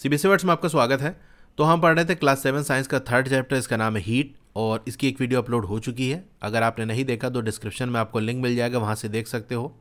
CBSE words में आपका स्वागत है। तो हम पढ़ रहे थे क्लास सेवन साइंस का थर्ड चैप्टर, इसका नाम है हीट और इसकी एक वीडियो अपलोड हो चुकी है। अगर आपने नहीं देखा तो डिस्क्रिप्शन में आपको लिंक मिल जाएगा, वहाँ से देख सकते हो।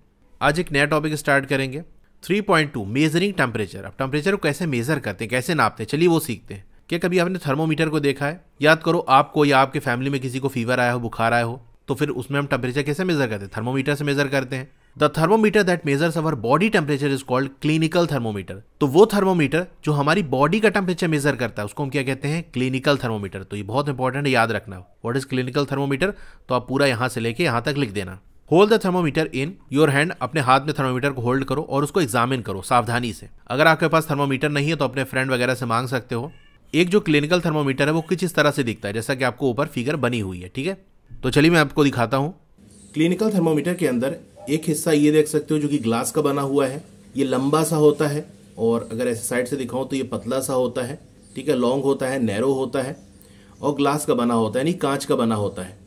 आज एक नया टॉपिक स्टार्ट करेंगे। 3.2 मेजरिंग टेम्परेचर अब टेम्परेचर को कैसे मेजर करते हैं, कैसे नापते हैं? चलिए वो सीखते हैं। क्या कभी आपने थर्मोमीटर को देखा है? याद करो, आपको या आपके फैमिली में किसी को फीवर आया हो, बुखार आया हो तो फिर उसमें हम टेम्परेचर कैसे मेजर करते हैं? थर्मोमीटर से मेजर करते हैं। The thermometer that measures our body temperature is called clinical thermometer तो वो थर्मोमीटर जो हमारी बॉडी का टेम्परेचर मेजर करता है, उसको हम क्या कहते हैं? क्लिनिकल थर्मोमीटर तो ये बहुत इंपॉर्टेंट है, याद रखना। व्हाट इज़ क्लिनिकल थर्मोमीटर तो आप पूरा यहाँ से लेके यहाँ तक लिख देना। Hold the thermometer in your hand अपने हाथ में थर्मोमीटर को होल्ड करो और उसको एग्जामिन करो सावधानी से। अगर आपके पास थर्मोमीटर नहीं है तो अपने फ्रेंड वगैरह से मांग सकते हो। एक जो क्लिनिकल थर्मोमीटर है, वो कुछ इस तरह से दिखता है? जैसा कि आपको ऊपर फिगर बनी हुई है, ठीक है? तो चलिए मैं आपको दिखाता हूँ। क्लिनिकल थर्मोमीटर के अंदर एक हिस्सा ये देख सकते हो जो कि ग्लास का बना हुआ है। ये लंबा सा होता है और अगर ऐसे साइड से दिखाऊँ तो ये पतला सा होता है, ठीक है? लॉन्ग होता है, नैरो होता है और ग्लास का बना होता है, यानी कांच का बना होता है।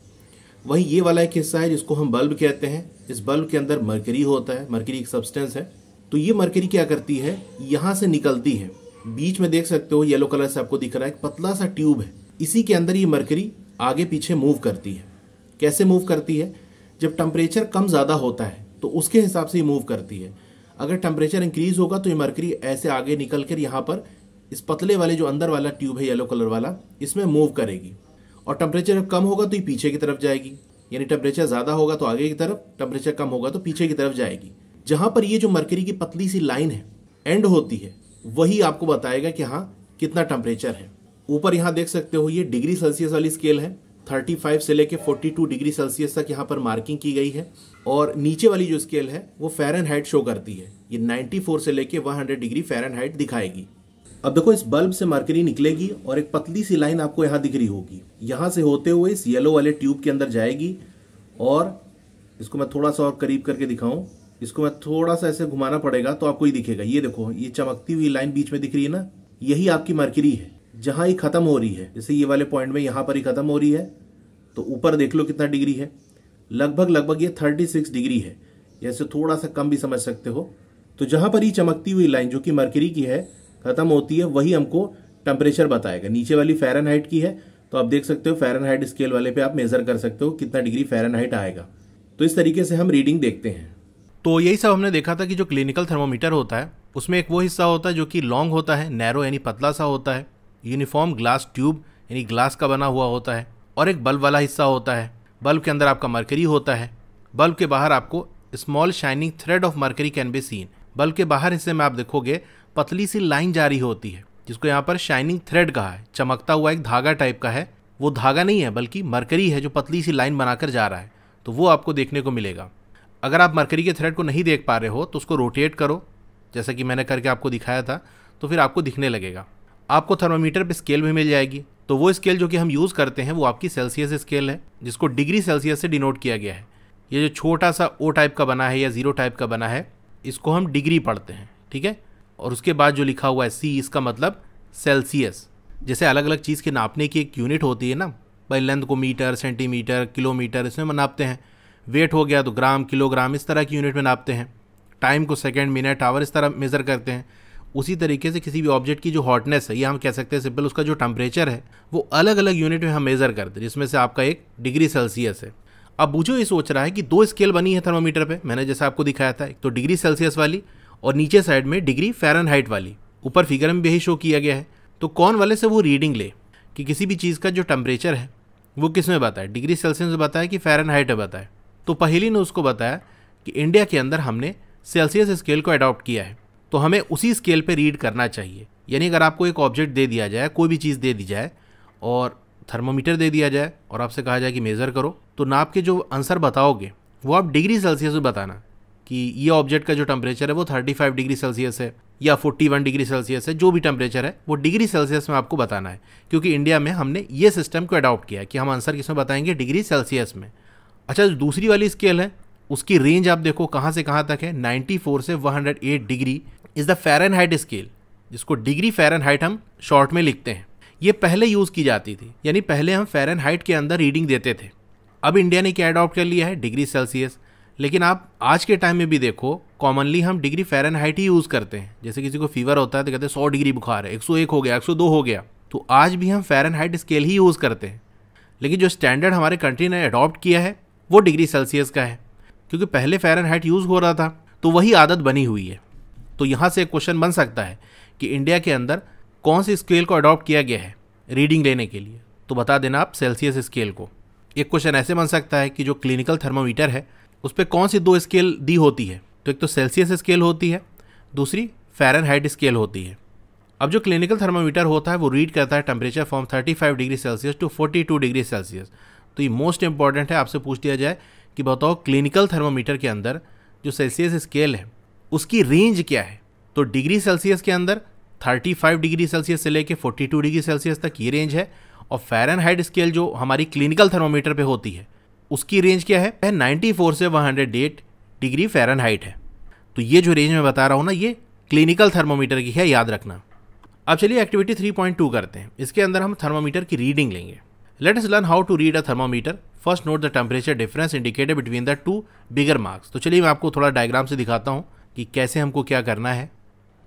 वही ये वाला एक हिस्सा है जिसको हम बल्ब कहते हैं। इस बल्ब के अंदर मरकरी होता है, मरकरी एक सब्सटेंस है। तो ये मरकरी क्या करती है? यहाँ से निकलती है। बीच में देख सकते हो येलो कलर से आपको दिख रहा है, एक पतला सा ट्यूब है। इसी के अंदर ये मरकरी आगे पीछे मूव करती है। कैसे मूव करती है? जब टेम्परेचर कम ज़्यादा होता है तो उसके हिसाब से ये मूव करती है। अगर टेम्परेचर इंक्रीज होगा तो ये मरकरी ऐसे आगे निकल कर यहाँ पर इस पतले वाले जो अंदर वाला ट्यूब है येलो कलर वाला, इसमें मूव करेगी। और टेम्परेचर कम होगा तो ये पीछे की तरफ़ जाएगी। यानी टेम्परेचर ज़्यादा होगा तो आगे की तरफ़ टेम्परेचर कम होगा तो पीछे की तरफ़ जाएगी। जहाँ पर ये जो मरकरी की पतली सी लाइन है एंड होती है, वही आपको बताएगा कि हाँ कितना टेम्परेचर है। ऊपर यहाँ देख सकते हो, ये डिग्री सेल्सियस वाली स्केल है। 35 से लेके 42 डिग्री सेल्सियस तक यहाँ पर मार्किंग की गई है और नीचे वाली जो स्केल है, वो फेरन शो करती है। ये 94 से लेके 100 डिग्री फेरन दिखाएगी। अब देखो, इस बल्ब से मरकरी निकलेगी और एक पतली सी लाइन आपको यहाँ दिख रही होगी। यहाँ से होते हुए इस येलो वाले ट्यूब के अंदर जाएगी और इसको मैं थोड़ा सा और करीब करके दिखाऊँ। इसको मैं थोड़ा सा ऐसे घुमाना पड़ेगा तो आपको ही दिखेगा। ये देखो, ये चमकती हुई लाइन बीच में दिख रही है ना? यही आपकी मरकरी है। जहाँ ये खत्म हो रही है, जैसे ये वाले पॉइंट में यहाँ पर ही खत्म हो रही है तो ऊपर देख लो कितना डिग्री है। लगभग लगभग ये 36 डिग्री है। जैसे थोड़ा सा कम भी समझ सकते हो। तो जहाँ पर ही चमकती हुई लाइन जो कि मर्करी की है, खत्म होती है, वही हमको टेम्परेचर बताएगा। नीचे वाली फेरन की है तो आप देख सकते हो फेरन स्केल वाले पे आप मेजर कर सकते हो कितना डिग्री फेरन आएगा। तो इस तरीके से हम रीडिंग देखते हैं। तो यही सब हमने देखा था कि जो क्लिनिकल थर्मोमीटर होता है, उसमें एक वो हिस्सा होता है जो कि लॉन्ग होता है नैरो यानी पतला सा होता है। यूनिफॉर्म ग्लास ट्यूब, यानी ग्लास का बना हुआ होता है, और एक बल्ब वाला हिस्सा होता है। बल्ब के अंदर आपका मरकरी होता है। बल्ब के बाहर आपको small shining thread of mercury can be seen bulb के बाहर हिस्से में आप देखोगे, पतली सी लाइन जारी होती है, जिसको यहाँ पर शाइनिंग थ्रेड कहा है। चमकता हुआ एक धागा टाइप का है। वो धागा नहीं है, बल्कि मरकरी है, जो पतली सी लाइन बनाकर जा रहा है। तो वो आपको देखने को मिलेगा। अगर आप मरकरी के थ्रेड को नहीं देख पा रहे हो तो उसको रोटेट करो। जैसा कि मैंने करके आपको दिखाया था तो फिर आपको दिखने लगेगा। आपको थर्मोमीटर पे स्केल भी मिल जाएगी। तो वो स्केल जो कि हम यूज़ करते हैं, वो आपकी सेल्सियस स्केल है, जिसको डिग्री सेल्सियस से डिनोट किया गया है। ये जो छोटा सा ओ टाइप का बना है या ज़ीरो टाइप का बना है, इसको हम डिग्री पढ़ते हैं, ठीक है? और उसके बाद जो लिखा हुआ है सी इसका मतलब सेल्सियस जैसे अलग अलग चीज़ के नापने की एक यूनिट होती है ना, भाई लेंथ को मीटर सेंटीमीटर किलोमीटर इसमें नापते हैं। वेट हो गया तो ग्राम किलोग्राम इस तरह की यूनिट में नापते हैं। टाइम को सेकेंड मिनट आवर इस तरह मेज़र करते हैं। उसी तरीके से किसी भी ऑब्जेक्ट की जो हॉटनेस है, या हम कह सकते हैं सिंपल उसका जो टेम्परेचर है, वो अलग अलग यूनिट में हम मेज़र करते हैं, जिसमें से आपका एक डिग्री सेल्सियस है। अब बुझो ये सोच रहा है कि दो स्केल बनी है थर्मोमीटर पे, मैंने जैसा आपको दिखाया था, एक तो डिग्री सेल्सियस वाली और नीचे साइड में डिग्री फ़ारेनहाइट वाली। ऊपर फिगर में भी यही शो किया गया है। तो कौन वाले से वो रीडिंग ले कि किसी भी चीज़ का जो टेम्परेचर है, वो किसमें बताए? डिग्री सेल्सियस में बताया कि फ़ारेनहाइट में बताए? तो पहली ने उसको बताया कि इंडिया के अंदर हमने सेल्सियस स्केल को अडॉप्ट किया है। तो हमें उसी स्केल पे रीड करना चाहिए। यानी अगर आपको एक ऑब्जेक्ट दे दिया जाए, कोई भी चीज़ दे दी जाए और थर्मोमीटर दे दिया जाए और आपसे कहा जाए कि मेज़र करो तो नाप के जो आंसर बताओगे, वो आप डिग्री सेल्सियस में बताना कि ये ऑब्जेक्ट का जो टेम्परेचर है, वो 35 डिग्री सेल्सियस है या 41 डिग्री सेल्सियस है, जो भी टेम्परेचर है, वो डिग्री सेल्सियस में आपको बताना है। क्योंकि इंडिया में हमने ये सिस्टम को अडॉप्ट किया है कि हम आंसर किसमें बताएँगे? डिग्री सेल्सियस में। अच्छा जो दूसरी वाली स्केल है, उसकी रेंज आप देखो कहाँ से कहाँ तक है? 94 से 108 degree is the Fahrenheit scale जिसको डिग्री फ़ारेनहाइट हम शॉर्ट में लिखते हैं। ये पहले यूज़ की जाती थी, यानी पहले हम फ़ारेनहाइट के अंदर रीडिंग देते थे। अब इंडिया ने क्या अडॉप्ट कर लिया है? डिग्री सेल्सियस लेकिन आप आज के टाइम में भी देखो कॉमनली हम डिग्री फ़ारेनहाइट ही यूज़ करते हैं। जैसे किसी को फीवर होता है तो कहते हैं सौ डिग्री बुखार है 101 हो गया 102 हो गया। तो आज भी हम फ़ारेनहाइट स्केल ही यूज़ करते हैं। लेकिन जो स्टैंडर्ड हमारे कंट्री ने अडॉप्ट किया है, वो डिग्री सेल्सियस का है। क्योंकि पहले फ़ारेनहाइट यूज़ हो रहा था तो वही आदत बनी हुई है। तो यहाँ से एक क्वेश्चन बन सकता है कि इंडिया के अंदर कौन सी स्केल को अडॉप्ट किया गया है रीडिंग लेने के लिए। तो बता देना आप सेल्सियस स्केल को। एक क्वेश्चन ऐसे बन सकता है कि जो क्लिनिकल थर्मोमीटर है, उस पर कौन सी दो स्केल दी होती है? तो एक तो सेल्सियस स्केल होती है, दूसरी फ़ारेनहाइट स्केल होती है। अब जो क्लिनिकल थर्मोमीटर होता है, वो रीड करता है temperature from 35 degree Celsius to 42 degree Celsius तो ये मोस्ट इंपॉर्टेंट है, आपसे पूछ दिया जाए कि बताओ क्लिनिकल थर्मोमीटर के अंदर जो सेल्सियस स्केल है उसकी रेंज क्या है? तो डिग्री सेल्सियस के अंदर 35 डिग्री सेल्सियस से लेके 42 डिग्री सेल्सियस तक ये रेंज है और फ़ारेनहाइट स्केल जो हमारी क्लिनिकल थर्मोमीटर पे होती है, उसकी रेंज क्या है? 94 से 108 डिग्री फ़ारेनहाइट है। तो ये जो रेंज मैं बता रहा हूँ ना, ये क्लिनिकल थर्मोमीटर की है, याद रखना। अब चलिए एक्टिविटी 3.2 करते हैं। इसके अंदर हम थर्मोमीटर की रीडिंग लेंगे। Let us learn how to read a thermometer first note the temperature difference indicated between the two bigger marks तो चलिए मैं आपको थोड़ा डायग्राम से दिखाता हूँ। कि कैसे हमको क्या करना है।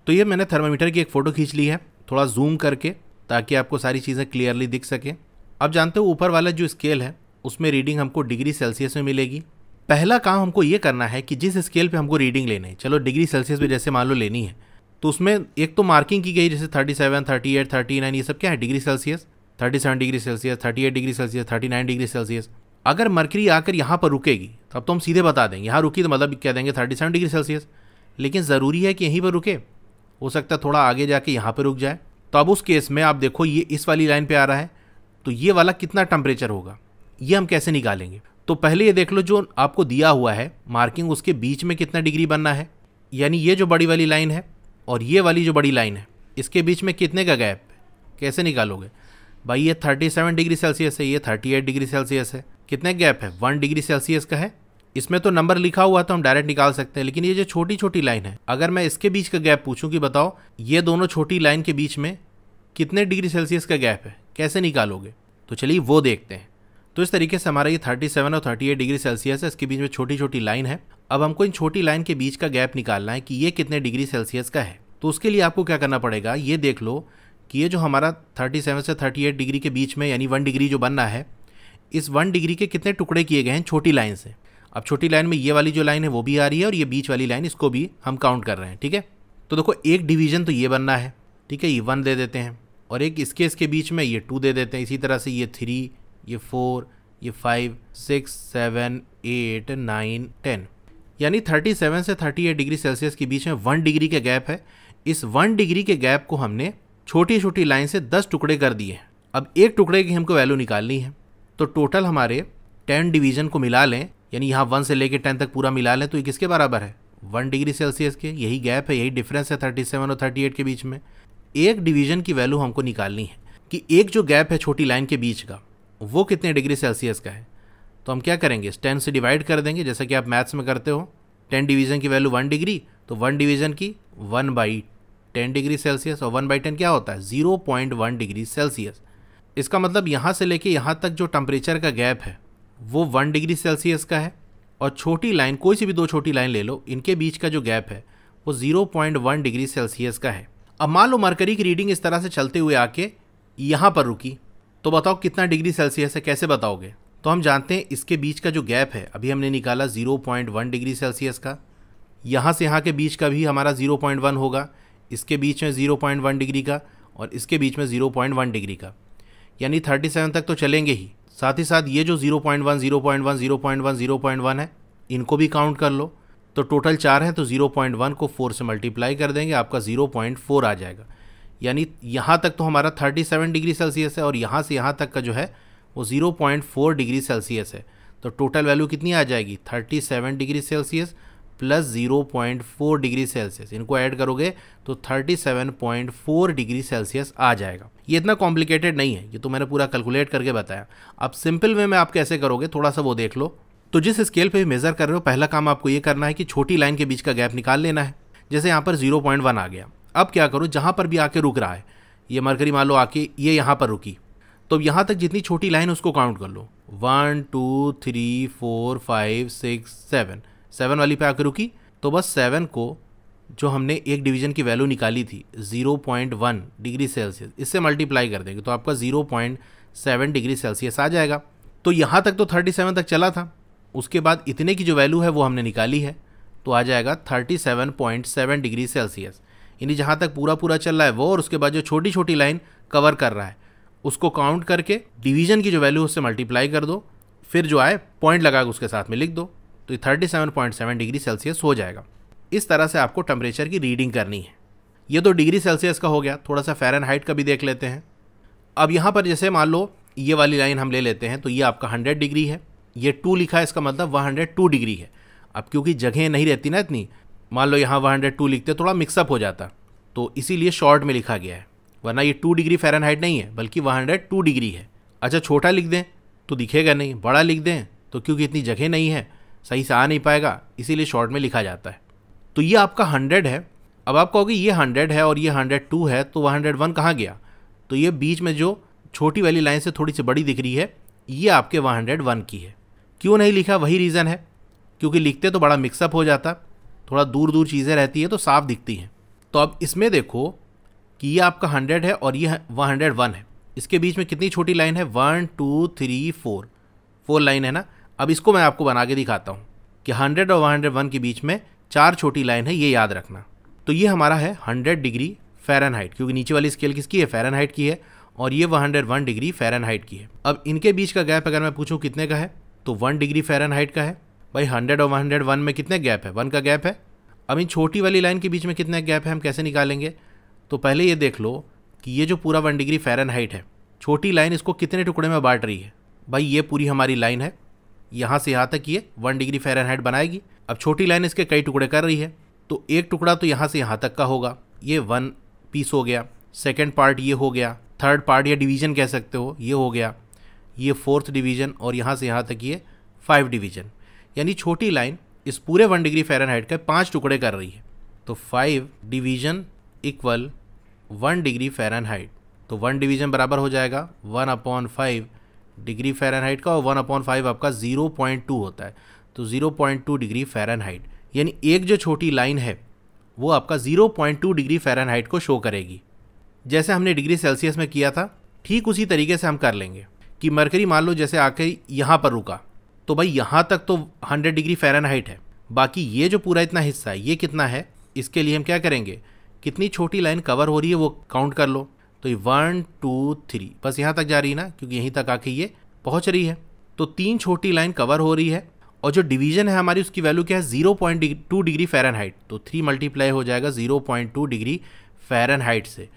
तो ये मैंने थर्मामीटर की एक फ़ोटो खींच ली है, थोड़ा जूम करके, ताकि आपको सारी चीज़ें क्लियरली दिख सके। अब जानते हो, ऊपर वाला जो स्केल है, उसमें रीडिंग हमको डिग्री सेल्सियस में मिलेगी। पहला काम हमको ये करना है कि जिस स्केल पे हमको रीडिंग लेनी है, चलो डिग्री सेल्सियस में जैसे मान लो लेनी है तो उसमें एक तो मार्किंग की गई, जैसे thirty seven thirty eight thirty nine ये सब क्या है degree Celsius thirty seven degree Celsius thirty eight degree Celsius thirty nine degree Celsius अगर मरकरी आकर यहाँ पर रुकेगी, तब तो हम सीधे बता देंगे, यहाँ रुकी तो मतलब कह देंगे थर्टी सेवन डिग्री सेल्सियस लेकिन ज़रूरी है कि यहीं पर रुके। हो सकता है थोड़ा आगे जाके यहाँ पर रुक जाए। तो अब उस केस में आप देखो, ये इस वाली लाइन पर आ रहा है तो ये वाला कितना टेम्परेचर होगा? ये हम कैसे निकालेंगे? तो पहले ये देख लो, जो आपको दिया हुआ है मार्किंग उसके बीच में कितना डिग्री बनना है। यानी ये जो बड़ी वाली लाइन है और ये वाली जो बड़ी लाइन है, इसके बीच में कितने का गैप है कैसे निकालोगे? भाई, ये 37 डिग्री सेल्सियस है, ये 38 डिग्री सेल्सियस है। कितने गैप है? वन डिग्री सेल्सियस का है। इसमें तो नंबर लिखा हुआ तो हम डायरेक्ट निकाल सकते हैं, लेकिन ये जो छोटी छोटी लाइन है, अगर मैं इसके बीच का गैप पूछूँ कि बताओ, ये दोनों छोटी लाइन के बीच में कितने डिग्री सेल्सियस का गैप है? कैसे निकालोगे? तो चलिए वो देखते हैं। तो इस तरीके से हमारा ये 37 और 38 डिग्री सेल्सियस है, इसके बीच में छोटी छोटी लाइन है। अब हमको इन छोटी लाइन के बीच का गैप निकालना है कि ये कितने डिग्री सेल्सियस का है। तो उसके लिए आपको क्या करना पड़ेगा, ये देख लो कि ये जो हमारा 37 से 38 डिग्री के बीच में, यानी वन डिग्री जो बन रहा है, इस वन डिग्री के कितने टुकड़े किए गए हैं छोटी लाइन से। अब छोटी लाइन में ये वाली जो लाइन है वो भी आ रही है और ये बीच वाली लाइन, इसको भी हम काउंट कर रहे हैं, ठीक है? तो देखो, एक डिवीज़न तो ये बनना है, ठीक है? ये वन दे देते हैं और एक इसके इसके बीच में ये टू दे देते हैं। इसी तरह से ये थ्री ये फोर ये five six seven eight nine ten यानी थर्टी सेवन से थर्टी एट डिग्री सेल्सियस के बीच में वन डिग्री का गैप है। इस वन डिग्री के गैप को हमने छोटी छोटी लाइन से दस टुकड़े कर दिए हैं। अब एक टुकड़े की हमको वैल्यू निकालनी है। तो टोटल हमारे टेन डिवीज़न को मिला लें। यानी यहाँ वन से लेकर टेन तक पूरा मिला लें तो ये किसके बराबर है? वन डिग्री सेल्सियस के, यही गैप है, यही डिफरेंस है थर्टी सेवन और थर्टी एट के बीच में। एक डिवीज़न की वैल्यू हमको निकालनी है कि एक जो गैप है छोटी लाइन के बीच का, वो कितने डिग्री सेल्सियस का है? तो हम क्या करेंगे? टेन से डिवाइड कर देंगे, जैसा कि आप मैथ्स में करते हो। टेन डिवीज़न की वैल्यू वन डिग्री तो वन डिवीज़न की one by ten degree Celsius, और वन बाई टेन क्या होता है? Zero point one degree Celsius. इसका मतलब यहाँ से लेके यहाँ तक जो टेम्परेचर का गैप है वो वन डिग्री सेल्सियस का है और छोटी लाइन, कोई सी भी दो छोटी लाइन ले लो, इनके बीच का जो गैप है, वो zero point one degree Celsius का है। अब मान लो मरकरी की रीडिंग इस तरह से चलते हुए आके यहाँ पर रुकी तो बताओ कितना डिग्री सेल्सियस है, कैसे बताओगे? तो हम जानते हैं इसके बीच का जो गैप है, अभी हमने निकाला zero point one degree Celsius का। यहाँ से यहाँ के बीच का भी हमारा ज़ीरो पॉइंट वन होगा, इसके बीच में ज़ीरो पॉइंट वन डिग्री का और इसके बीच में ज़ीरो पॉइंट वन डिग्री का। यानी थर्टी सेवन तक तो चलेंगे ही। साथ ही साथ ये जो zero point one zero point one zero point one zero point one है, इनको भी काउंट कर लो। तो टोटल चार हैं तो ज़ीरो पॉइंट वन को फोर से मल्टीप्लाई कर देंगे, आपका ज़ीरो पॉइंट फोर आ जाएगा। यानी यहाँ तक तो हमारा थर्टी सेवन डिग्री सेल्सियस है और यहाँ से यहाँ तक का जो है, वो zero point four degree Celsius है। तो टोटल वैल्यू कितनी आ जाएगी? Thirty seven degree Celsius. Plus zero point four degree Celsius. इनको ऐड करोगे तो thirty seven point four degree Celsius आ जाएगा। ये इतना कॉम्प्लिकेटेड नहीं है, ये तो मैंने पूरा कैलकुलेट करके बताया। अब सिंपल वे में आप कैसे करोगे, थोड़ा सा वो देख लो। तो जिस स्केल पे मेज़र कर रहे हो, पहला काम आपको ये करना है कि छोटी लाइन के बीच का गैप निकाल लेना है। जैसे यहाँ पर ज़ीरो पॉइंट वन आ गया। अब क्या करो, जहाँ पर भी आके रुक रहा है, ये मरकरी मान लो आके ये यहाँ पर रुकी। तो यहाँ तक जितनी छोटी लाइन उसको काउंट कर लो। One two three four five six seven seven वाली पे आकर रुकी तो बस सेवन को जो हमने एक डिवीज़न की वैल्यू निकाली थी 0.1 डिग्री सेल्सियस, इससे मल्टीप्लाई कर देंगे तो आपका 0.7 डिग्री सेल्सियस आ जाएगा। तो यहाँ तक तो 37 तक चला था, उसके बाद इतने की जो वैल्यू है वो हमने निकाली है तो आ जाएगा 37.7 डिग्री सेल्सियस। यानी जहाँ तक पूरा पूरा चल रहा है वो, और उसके बाद जो छोटी छोटी लाइन कवर कर रहा है, उसको काउंट करके डिवीज़न की जो वैल्यू उससे मल्टीप्लाई कर दो, फिर जो आए, पॉइंट लगा उसके साथ में लिख दो। तो thirty seven point seven degree Celsius हो जाएगा। इस तरह से आपको टेम्परेचर की रीडिंग करनी है। ये तो डिग्री सेल्सियस का हो गया, थोड़ा सा फ़ैरन हाइट का भी देख लेते हैं। अब यहाँ पर जैसे मान लो, ये वाली लाइन हम ले लेते हैं तो ये आपका हंड्रेड डिग्री है। ये टू लिखा है, इसका मतलब वन हंड्रेड टू डिग्री है। अब क्योंकि जगह नहीं रहती ना इतनी, मान लो यहाँ वन हंड्रेड टू लिखते, थोड़ा मिक्सअप हो जाता। तो इसीलिए शॉर्ट में लिखा गया है। वरना ये टू डिग्री फ़ैरन हाइट नहीं है, बल्कि वन हंड्रेड टू डिग्री है। अच्छा छोटा लिख दें तो दिखेगा नहीं, बड़ा लिख दें तो क्योंकि इतनी जगह नहीं है सही से आ नहीं पाएगा, इसीलिए शॉर्ट में लिखा जाता है। तो ये आपका हंड्रेड है। अब आप कहोगे ये हंड्रेड है और ये हंड्रेड टू है तो वह हंड्रेड वन कहाँ गया? तो ये बीच में जो छोटी वाली लाइन से थोड़ी सी बड़ी दिख रही है, ये आपके वन हंड्रेड वन की है। क्यों नहीं लिखा? वही रीज़न है। क्योंकि लिखते तो बड़ा मिक्सअप हो जाता। थोड़ा दूर दूर चीज़ें रहती है तो साफ़ दिखती हैं। तो अब इसमें देखो कि ये आपका हंड्रेड है और ये वन हंड्रेड वन है। इसके बीच में कितनी छोटी लाइन है? One two three four four line है ना? अब इसको मैं आपको बना के दिखाता हूँ कि हंड्रेड और वन हंड्रेड वन के बीच में चार छोटी लाइन है, ये याद रखना। तो ये हमारा है हंड्रेड डिग्री फ़ैरन हाइट क्योंकि नीचे वाली स्केल किसकी है? फ़ैरन हाइट की है, और ये one hundred one degree Fahrenheit की है। अब इनके बीच का गैप अगर मैं पूछूँ कितने का है तो वन डिग्री फ़ैरन हाइट का है। भाई हंड्रेड और वन हंड्रेड वन में कितने गैप है? वन का गैप है। अब इन छोटी वाली लाइन के बीच में कितने गैप है, हम कैसे निकालेंगे? तो पहले ये देख लो कि ये जो पूरा वन डिग्री फ़ैरन हाइट है, छोटी लाइन इसको कितने टुकड़े में बांट रही है? भाई ये पूरी हमारी लाइन है यहाँ से यहाँ तक ये वन डिग्री फ़ैरन बनाएगी। अब छोटी लाइन इसके कई टुकड़े कर रही है तो एक टुकड़ा तो यहाँ से यहाँ तक का होगा। ये वन पीस हो गया सेकेंड पार्ट ये हो गया थर्ड पार्ट या डिवीज़न कह सकते हो, ये हो गया, ये फोर्थ डिवीज़न और यहाँ से यहाँ तक ये फाइव डिवीज़न यानी छोटी लाइन इस पूरे वन डिग्री फ़ारेनहाइट के पाँच टुकड़े कर रही है। तो five division equal one degree Fahrenheit तो वन डिवीज़न बराबर हो जाएगा one upon five degree Fahrenheit का और वन अपॉन फाइव आपका ज़ीरो पॉइंट टू होता है। तो zero point two degree Fahrenheit यानी एक जो छोटी लाइन है, वो आपका zero point two degree Fahrenheit को शो करेगी। जैसे हमने डिग्री सेल्सियस में किया था, ठीक उसी तरीके से हम कर लेंगे कि मरकरी मान लो जैसे आके यहाँ पर रुका तो भाई यहाँ तक तो 100 डिग्री फ़ारेनहाइट है। बाकी ये जो पूरा इतना हिस्सा है, ये कितना है, इसके लिए हम क्या करेंगे? कितनी छोटी लाइन कवर हो रही है वो काउंट कर लो। तो ये वन, टू, थ्री। बस यहाँ तक जा रही है ना, क्योंकि यहीं तक आके ये पहुँच रही है। तो तीन छोटी लाइन कवर हो रही है और जो डिवीज़न है हमारी, उसकी वैल्यू क्या है? Zero point two degree Fahrenheit तो थ्री मल्टीप्लाई हो जाएगा zero point two degree Fahren Fahrenheit से।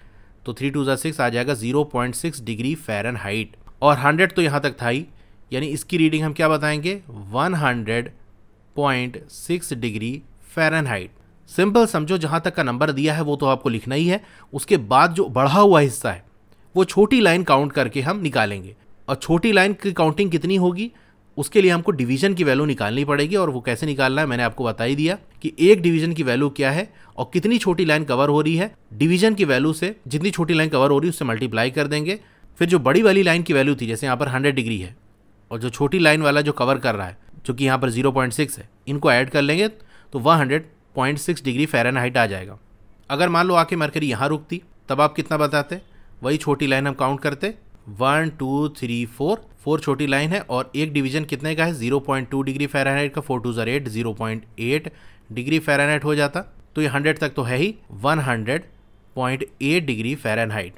तो थ्री टू ज़ा सिक्स आ जाएगा zero point six degree Fahren Fahrenheit और हंड्रेड तो यहाँ तक था ही। यानी इसकी रीडिंग हम क्या बताएँगे? One hundred point six degree Fahrenheit simple समझो, जहाँ तक का नंबर दिया है वो तो आपको लिखना ही है। उसके बाद जो बढ़ा हुआ हिस्सा है, वो छोटी लाइन काउंट करके हम निकालेंगे। और छोटी लाइन की काउंटिंग कितनी होगी, उसके लिए हमको डिवीज़न की वैल्यू निकालनी पड़ेगी। और वो कैसे निकालना है मैंने आपको बता ही दिया कि एक डिवीज़न की वैल्यू क्या है और कितनी छोटी लाइन कवर हो रही है। डिवीज़न की वैल्यू से जितनी छोटी लाइन कवर हो रही है, उससे मल्टीप्लाई कर देंगे। फिर जो बड़ी वाली लाइन की वैल्यू थी, जैसे यहाँ पर हंड्रेड डिग्री है, और जो छोटी लाइन वाला जो कवर कर रहा है, जो कि यहाँ पर ज़ीरो पॉइंट सिक्स है, इनको ऐड कर लेंगे तो वह hundred point six degree Fahrenheit आ जाएगा। अगर मान लो आके मरकरी यहाँ रुकती, तब आप कितना बताते? वही छोटी लाइन हम काउंट करते। One two three four four छोटी लाइन है और एक डिवीज़न कितने का है? Zero point two degree Fahrenheit का, फोर टू ज़र eight zero point eight degree Fahrenheit हो जाता। तो ये हंड्रेड तक तो है ही। One hundred point eight degree Fahrenheit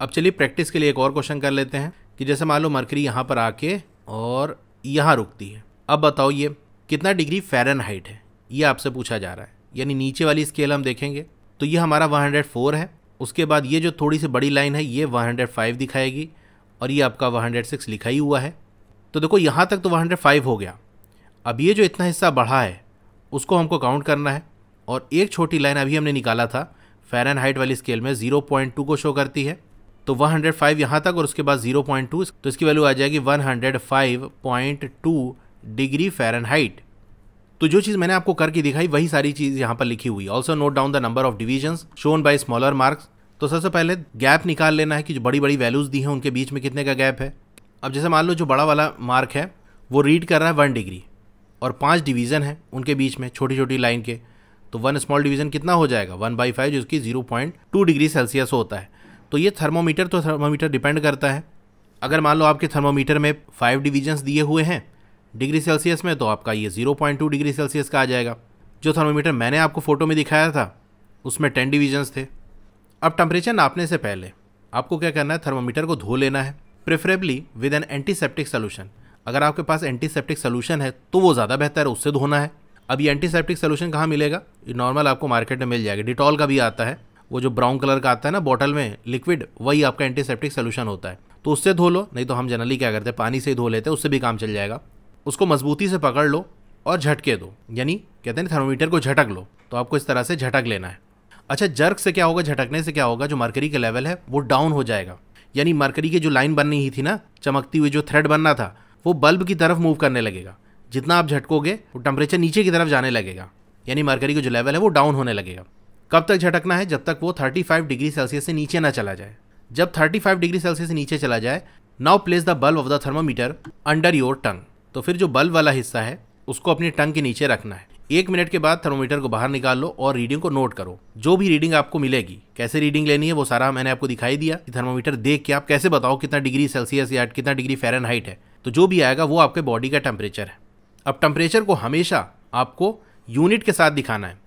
अब चलिए प्रैक्टिस के लिए एक और क्वेश्चन कर लेते हैं कि जैसे मान लो मरकरी यहाँ पर आके और यहाँ रुकती है। अब बताओ ये कितना डिग्री फ़ारेनहाइट है? ये आपसे पूछा जा रहा है। यानी नीचे वाली स्केल हम देखेंगे तो ये हमारा 104 है। उसके बाद ये जो थोड़ी सी बड़ी लाइन है, ये 105 दिखाएगी और ये आपका 106 लिखा ही हुआ है। तो देखो, यहाँ तक तो 105 हो गया। अब ये जो इतना हिस्सा बढ़ा है, उसको हमको काउंट करना है और एक छोटी लाइन अभी हमने निकाला था फ़ैरन हाइट वाली स्केल में 0.2 को शो करती है। तो 105 हंड्रेड यहाँ तक और उसके बाद 0.2 तो इसकी वैल्यू आ जाएगी 105.2 डिग्री फ़ैरन हाइट तो जो चीज़ मैंने आपको करके दिखाई, वही सारी चीज़ यहाँ पर लिखी हुई also note down the number of division shown by smaller marks तो सबसे पहले गैप निकाल लेना है कि जो बड़ी बड़ी वैल्यूज़ दी हैं, उनके बीच में कितने का गैप है। अब जैसे मान लो जो बड़ा वाला मार्क है, वो रीड कर रहा है वन डिग्री और पाँच डिवीज़न है उनके बीच में छोटी छोटी लाइन के। तो वन स्मॉल डिवीज़न कितना हो जाएगा? वन बाई फाइव जिसकी zero point two degree Celsius होता है। तो ये थर्मोमीटर तो थर्मोमीटर डिपेंड करता है। अगर मान लो आपके थर्मोमीटर में फाइव डिवीजन्स दिए हुए हैं डिग्री सेल्सियस में तो आपका ये zero point two degree Celsius का आ जाएगा। जो थर्मोमीटर मैंने आपको फ़ोटो में दिखाया था, उसमें टेन डिवीजन्स थे। अब टेम्परेचर नापने से पहले, आपको क्या करना है, थर्मोमीटर को धो लेना है, preferably with an antiseptic solution. अगर आपके पास एंटीसेप्टिक सोल्यूशन है तो वो ज़्यादा बेहतर है, उससे धोना है। अब ये एंटीसेप्टिक सोल्यूशन कहाँ मिलेगा? ये नॉर्मल आपको मार्केट में मिल जाएगा। डिटॉल का भी आता है, वो जो ब्राउन कलर का आता है ना, बॉटल में लिक्विड, वही आपका एंटीसेप्टिक सोल्यूशन होता है। तो उससे धो लो, नहीं तो हम जनरली क्या करते हैं, पानी से ही धो लेते हैं, उससे भी काम चल जाएगा। उसको मजबूती से पकड़ लो और झटके दो। यानी कहते हैं थर्मोमीटर को झटक लो तो आपको इस तरह से झटक लेना है। अच्छा जर्क से क्या होगा, झटकने से क्या होगा? जो मरकरी का लेवल है, वो डाउन हो जाएगा। यानी मरकरी की जो लाइन बननी ही थी ना, चमकती हुई जो थ्रेड बनना था, वो बल्ब की तरफ़ मूव करने लगेगा। जितना आप झटकोगे, वो टेम्परेचर नीचे की तरफ़ जाने लगेगा। यानी मरकरी का जो लेवल है, वो डाउन होने लगेगा। कब तक झटकना है? जब तक वो 35 डिग्री सेल्सियस से नीचे ना चला जाए। जब 35 डिग्री सेल्सियस से नीचे चला जाए now place the bulb of the thermometer under your tongue तो फिर जो बल्ब वाला हिस्सा है, उसको अपनी टंग के नीचे रखना है। एक मिनट के बाद थर्मोमीटर को बाहर निकाल लो और रीडिंग को नोट करो। जो भी रीडिंग आपको मिलेगी, कैसे रीडिंग लेनी है, वो सारा मैंने आपको दिखाई दिया। कि थर्मोमीटर देख के आप कैसे बताओ कितना डिग्री सेल्सियस या कितना डिग्री फेरन है। तो जो भी आएगा, वो आपके बॉडी का टेम्परेचर है। अब टेम्परेचर को हमेशा आपको यूनिट के साथ दिखाना है।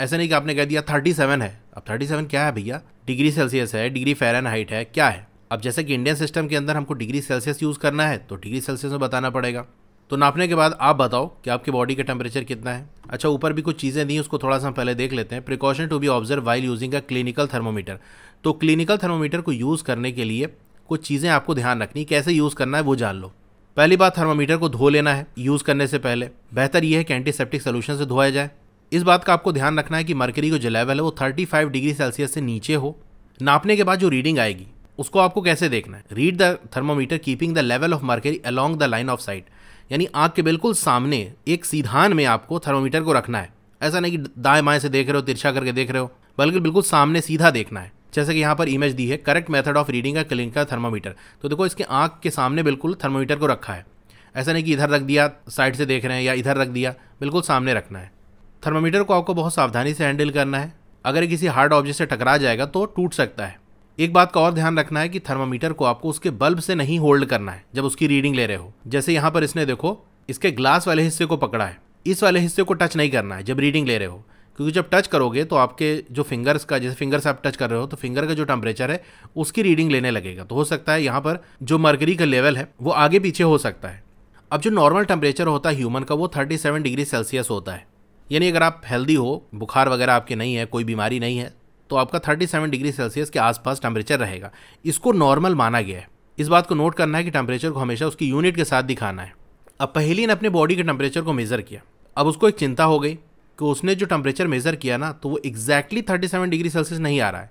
ऐसा नहीं कि आपने कह दिया थर्टी सेवन है। अब थर्टी सेवन क्या है भैया? डिग्री सेल्सियस है, डिग्री फेरन है, क्या है? अब जैसे कि इंडियन सिस्टम के अंदर हमको डिग्री सेल्सियस यूज़ करना है तो डिग्री सेल्सियस में बताना पड़ेगा। तो नापने के बाद आप बताओ कि आपकी बॉडी का टेम्परेचर कितना है। अच्छा ऊपर भी कुछ चीज़ें दी उसको थोड़ा सा पहले देख लेते हैं। Precaution to be observe while using a clinical thermometer तो क्लिनिकल थर्मोमीटर को यूज़ करने के लिए कुछ चीज़ें आपको ध्यान रखनी कैसे यूज़ करना है वो जान लो। पहली बात थर्मोमीटर को धो लेना है यूज़ करने से पहले। बेहतर यह है कि एंटीसेप्टिक सोल्यूशन से धोया जाए। इस बात का आपको ध्यान रखना है कि मरकरी को जो लेवल है वो 35 डिग्री सेल्सियस से नीचे हो। नापने के बाद जो रीडिंग आएगी, उसको आपको कैसे देखना है? Read the thermometer keeping the level of mercury along the line of sight यानी आँख के बिल्कुल सामने, एक सीधान में आपको थर्मोमीटर को रखना है। ऐसा नहीं कि दाएँ बाएँ से देख रहे हो, तिरछा करके देख रहे हो, बल्कि बिल्कुल सामने सीधा देखना है। जैसे कि यहाँ पर इमेज दी है करेक्ट मेथड ऑफ़ रीडिंग का क्लिनिकल थर्मोमीटर तो देखो, इसके आँख के सामने बिल्कुल थर्मोमीटर को रखा है। ऐसा नहीं कि इधर रख दिया साइड से देख रहे हैं, या इधर रख दिया, बिल्कुल सामने रखना है। थर्मोमीटर को आपको बहुत सावधानी से हैंडल करना है। अगर किसी हार्ड ऑब्जेक्ट से टकरा जाएगा तो टूट सकता है। एक बात का और ध्यान रखना है कि थर्मामीटर को आपको उसके बल्ब से नहीं होल्ड करना है, जब उसकी रीडिंग ले रहे हो। जैसे यहाँ पर इसने देखो, इसके ग्लास वाले हिस्से को पकड़ा है। इस वाले हिस्से को टच नहीं करना है, जब रीडिंग ले रहे हो। क्योंकि जब टच करोगे तो आपके जो फिंगर्स का, जैसे फिंगर से आप टच कर रहे हो तो फिंगर का जो टेम्परेचर है, उसकी रीडिंग लेने लगेगा। तो हो सकता है यहाँ पर जो मर्करी का लेवल है, वो आगे पीछे हो सकता है। अब जो नॉर्मल टेम्परेचर होता है ह्यूमन का, वो थर्टी सेवन डिग्री सेल्सियस होता है। यानी अगर आप हेल्दी हो, बुखार वगैरह आपके नहीं है, कोई बीमारी नहीं है तो आपका 37 डिग्री सेल्सियस के आसपास टेम्परेचर रहेगा। इसको नॉर्मल माना गया है। इस बात को नोट करना है कि टेम्परेचर को हमेशा उसकी यूनिट के साथ दिखाना है। अब पहली ने अपने बॉडी के टेम्परेचर को मेज़र किया। अब उसको एक चिंता हो गई कि उसने जो टेम्परेचर मेज़र किया ना तो वो exactly thirty seven degree Celsius नहीं आ रहा है।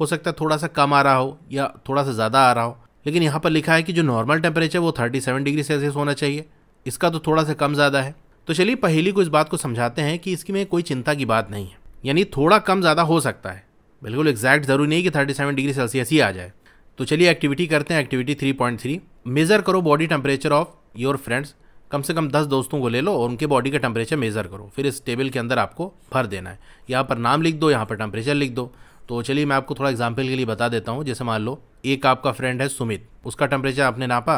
हो सकता है थोड़ा सा कम आ रहा हो या थोड़ा सा ज़्यादा आ रहा हो। लेकिन यहाँ पर लिखा है कि जो नॉर्मल टेम्परेचर वो थर्टी सेवन डिग्री सेल्सियस होना चाहिए। इसका तो थोड़ा सा कम ज़्यादा है। तो चलिए पहली को इस बात को समझाते हैं कि इसकी में कोई चिंता की बात नहीं है। यानी थोड़ा कम ज़्यादा हो सकता है। बिल्कुल एग्जैक्ट ज़रूरी नहीं कि 37 डिग्री सेल्सियस ही आ जाए। तो चलिए एक्टिविटी करते हैं एक्टिविटी 3.3 मेज़र करो body temperature of your friends कम से कम 10 दोस्तों को ले लो और उनके बॉडी का टेम्परेचर मेज़र करो। फिर इस टेबल के अंदर आपको भर देना है। यहाँ पर नाम लिख दो, यहाँ पर टेम्परेचर लिख दो। तो चलिए मैं आपको थोड़ा एग्ज़ाम्पल के लिए बता देता हूँ। जैसे मान लो, एक आपका फ्रेंड है सुमित। उसका टेम्परेचर आपने नापा,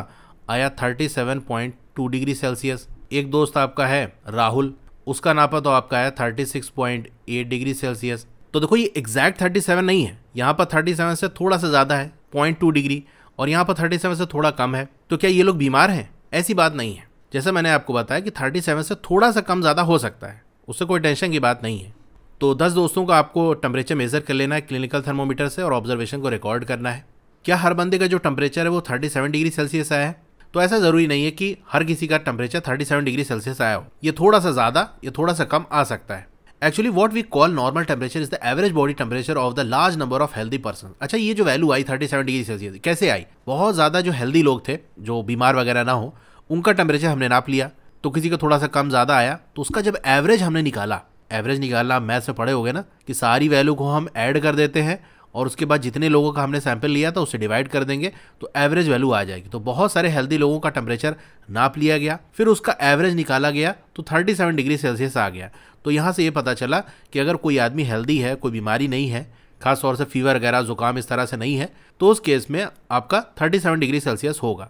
आया thirty seven point two degree Celsius एक दोस्त आपका है राहुल। उसका नापा तो आपका आया thirty six point eight degree Celsius तो देखो, ये एग्जैक्ट 37 नहीं है। यहाँ पर 37 से थोड़ा सा ज़्यादा है पॉइंट टू डिग्री और यहाँ पर 37 से थोड़ा कम है। तो क्या ये लोग बीमार हैं? ऐसी बात नहीं है। जैसे मैंने आपको बताया कि 37 से थोड़ा सा कम ज़्यादा हो सकता है, उससे कोई टेंशन की बात नहीं है। तो दस दोस्तों का आपको टेम्परेचर मेजर कर लेना है क्लिनिकल थर्मोमीटर से और ऑब्जर्वेशन को रिकॉर्ड करना है। क्या हर बंदे का जो टेम्परेचर है वो थर्टी डिग्री सेल्सियस आया है? तो ऐसा ज़रूरी नहीं है कि हर किसी का टेम्परेचर 37 डिग्री सेल्सियस आया हो। ये थोड़ा सा ज़्यादा, या थोड़ा सा कम आ सकता है। Actually what we call normal temperature is the average body temperature of the large number of healthy person अच्छा ये जो वैल्यू आई थर्टी सेवन डिग्री सेल्सियस कैसे आई? बहुत ज़्यादा जो हेल्दी लोग थे, जो बीमार वगैरह ना हो, उनका टेम्परेचर हमने नाप लिया। तो किसी का थोड़ा सा कम ज़्यादा आया तो उसका जब एवरेज हमने निकाला एवरेज निकालना मैथ में पढ़े हो गए ना, कि सारी वैल्यू को हम ऐड कर देते हैं, और उसके बाद जितने लोगों का हमने सैंपल लिया था, उससे डिवाइड कर देंगे तो एवरेज वैल्यू आ जाएगी। तो बहुत सारे हेल्दी लोगों का टेम्परेचर नाप लिया गया, फिर उसका एवरेज निकाला गया तो 37 डिग्री सेल्सियस आ गया। तो यहाँ से ये पता चला कि अगर कोई आदमी हेल्दी है, कोई बीमारी नहीं है, खास तौर से फीवर वगैरह, जुकाम इस तरह से नहीं है तो उस केस में आपका 37 डिग्री सेल्सियस होगा।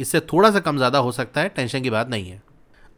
इससे थोड़ा सा कम ज़्यादा हो सकता है टेंशन की बात नहीं है।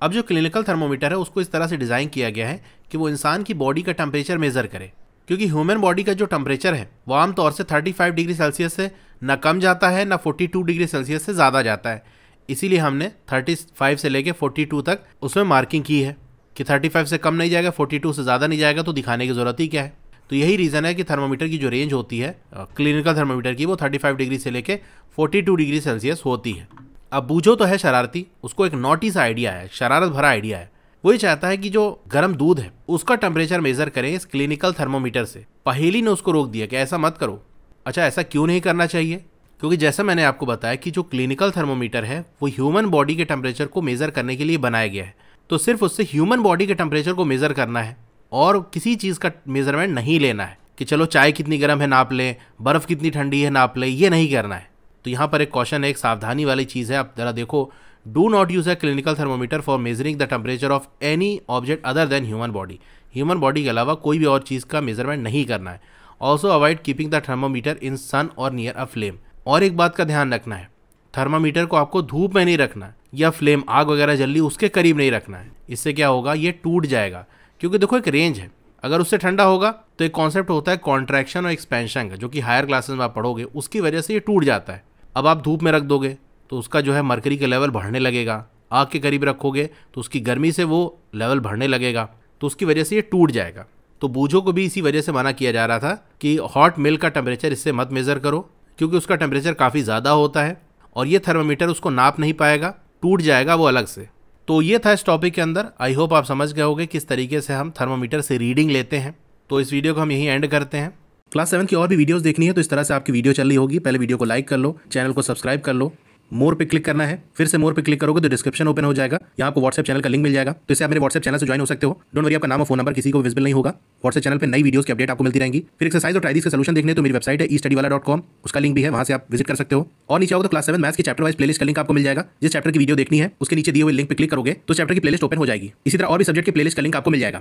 अब जो क्लिनिकल थर्मोमीटर है, उसको इस तरह से डिज़ाइन किया गया है कि वो इंसान की बॉडी का टेम्परेचर मेज़र करे। क्योंकि ह्यूमन बॉडी का जो टेम्परेचर है, वो आमतौर से 35 डिग्री सेल्सियस से न कम जाता है, न 42 डिग्री सेल्सियस से ज़्यादा जाता है। इसीलिए हमने 35 से लेके 42 तक उसमें मार्किंग की है। कि 35 से कम नहीं जाएगा 42 से ज़्यादा नहीं जाएगा तो दिखाने की ज़रूरत ही क्या है? तो यही रीज़न है कि थर्मोमीटर की जो रेंज होती है क्लिनिकल थर्मोमीटर की, वो 35 डिग्री से लेके 42 डिग्री सेल्सियस होती है। अब बूझो तो है शरारती, उसको एक नोटिस आइडिया है, शरारत भरा आइडिया है। वो ये चाहता है कि जो गर्म दूध है, उसका टेम्परेचर मेजर करें इस क्लिनिकल थर्मोमीटर से। पहेली ने उसको रोक दिया कि ऐसा मत करो। अच्छा ऐसा क्यों नहीं करना चाहिए? क्योंकि जैसा मैंने आपको बताया कि जो क्लिनिकल थर्मोमीटर है, वो ह्यूमन बॉडी के टेम्परेचर को मेजर करने के लिए बनाया गया है। तो सिर्फ़ उससे ह्यूमन बॉडी के टेम्परेचर को मेजर करना है और किसी चीज़ का मेज़रमेंट नहीं लेना है कि चलो चाय कितनी गर्म है नाप लें, बर्फ़ कितनी ठंडी है नाप लें, ये नहीं करना है। तो यहाँ पर एक क्वेश्चन है, एक सावधानी वाली चीज़ है, आप ज़रा देखो। Do not use a clinical thermometer for measuring the temperature of any object other than human body human body के अलावा कोई भी और चीज़ का मेज़रमेंट नहीं करना है। Also avoid keeping the thermometer in sun और नियर अ फ्लेम और एक बात का ध्यान रखना है थर्मामीटर को आपको धूप में नहीं रखना या फ्लेम आग वगैरह जल रही उसके करीब नहीं रखना है। इससे क्या होगा, ये टूट जाएगा, क्योंकि देखो एक रेंज है। अगर उससे ठंडा होगा तो एक कॉन्सेप्ट होता है कॉन्ट्रैक्शन और एक्सपेंशन का, जो कि हायर क्लासेस में आप पढ़ोगे, उसकी वजह से ये टूट जाता है। अब आप धूप में रख दोगे तो उसका जो है मरकरी का लेवल बढ़ने लगेगा। आग के करीब रखोगे तो उसकी गर्मी से वो लेवल बढ़ने लगेगा तो उसकी वजह से ये टूट जाएगा। तो बूझो को भी इसी वजह से मना किया जा रहा था कि हॉट मिल्क का टेम्परेचर इससे मत मेज़र करो, क्योंकि उसका टेम्परेचर काफ़ी ज़्यादा होता है। और ये थर्मामीटर उसको नाप नहीं पाएगा, टूट जाएगा वो अलग से। तो ये था इस टॉपिक के अंदर। आई होप आप समझ गए होगे किस तरीके से हम थर्मामीटर से रीडिंग लेते हैं। तो इस वीडियो को हम यहीं एंड करते हैं। क्लास सेवन की और भी वीडियोस देखनी है तो इस तरह से आपकी वीडियो चल रही होगी। पहले वीडियो को लाइक कर लो चैनल को सब्सक्राइब कर लो। मोर पे क्लिक करना है, फिर से मोर पे क्लिक करोगे तो डिस्क्रिप्शन ओपन हो जाएगा। यहाँ आपको व्हाट्सएप चैनल का लिंक मिल जाएगा। तो इससे आप मेरे व्हाट्सएप चैनल से ज्वाइन हो सकते हो। डोंट वरी आपका नाम और फ़ोन नंबर किसी को विजिबल नहीं होगा। व्हाट्सएप चैनल पर नई वीडियो की अपडेट आपको मिलती रहेंगी। फिर एक्सरसाइज और ट्राइडिस का सोल्यूशन देखने तो मेरी वेबसाइट है ई स्टडी वाला डॉट कॉम उसका लिंक भी है, वहाँ से आप विज़िट कर सकते हो। और नीचे आओ तो क्लास सेवन मैथ्स के चैप्टर वाइज प्लेलिस्ट का लिंक आपको मिल जाएगा, जिस चैप्टर की वीडियो देखनी है, उसके नीचे दिए हुए लिंक पर क्लिक करोगे तो चैप्टर की प्लेलिस्ट ओपन हो जाएगी। इसी तरह और भी सब्जेक्ट की प्लेलिस्ट का लिंक आपको मिल जाएगा।